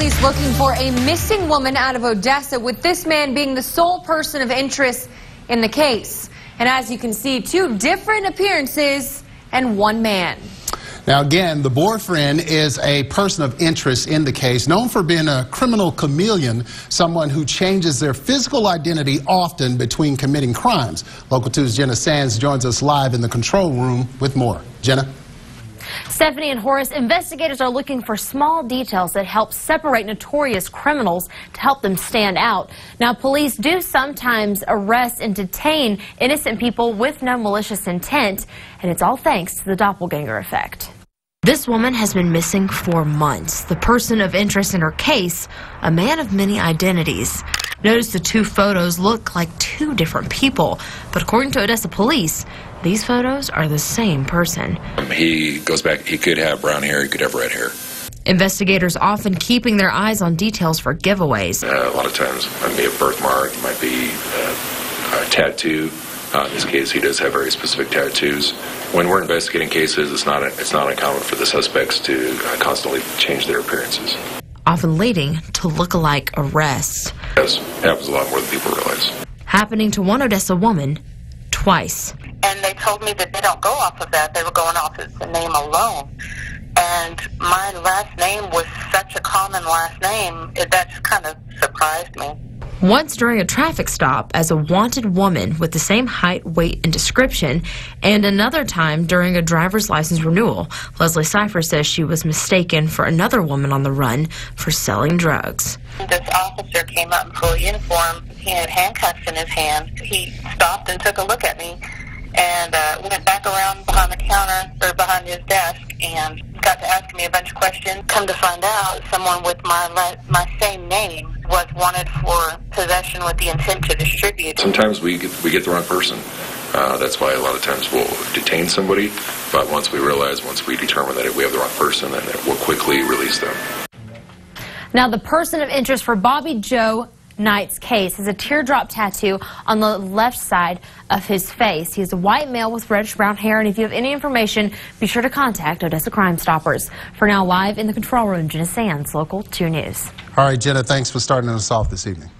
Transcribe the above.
police looking for a missing woman out of Odessa, with this man being the sole person of interest in the case. And as you can see, two different appearances and one man. Now, again, the boyfriend is a person of interest in the case, known for being a criminal chameleon, someone who changes their physical identity often between committing crimes. Local 2's Jenna Sands joins us live in the control room with more. Jenna? Stephanie and Horace, investigators are looking for small details that help separate notorious criminals to help them stand out. Now, police do sometimes arrest and detain innocent people with no malicious intent, and it's all thanks to the doppelganger effect. This woman has been missing for months. The person of interest in her case, a man of many identities. Notice the two photos look like two different people, but according to Odessa police, these photos are the same person. He goes back, he could have brown hair, he could have red hair. Investigators often keeping their eyes on details for giveaways. Uh, a lot of times it might be a birthmark, it might be uh, a tattoo. Uh, in this case, he does have very specific tattoos. When we're investigating cases, it's not it's not uncommon for the suspects to uh, constantly change their appearances. Often leading to look-alike arrests. Yes, happens a lot more than people realize. Happening to one Odessa woman twice. And they told me that they don't go off of that; they were going off of the name alone. And my last name was such a common last name, it, that's kind of surprised me. Once during a traffic stop as a wanted woman with the same height, weight, and description, and another time during a driver's license renewal. Leslie Cipher says she was mistaken for another woman on the run for selling drugs. This officer came up in full uniform. He had handcuffs in his hand. He stopped and took a look at me and uh, went back around behind the counter or behind his desk and got to ask me a bunch of questions. Come to find out, someone with my my same name was wanted for possession with the intent to distribute. Sometimes we get, we get the wrong person. Uh, that's why a lot of times we'll detain somebody, but once we realize, once we determine that we have the wrong person, then we'll quickly release them. Now, the person of interest for Bobby Joe Knight's case has a teardrop tattoo on the left side of his face. He's a white male with reddish brown hair, and if you have any information, be sure to contact Odessa Crime Stoppers. For now, live in the control room, Jenna Sands, Local 2 News. All right, Jenna, thanks for starting us off this evening.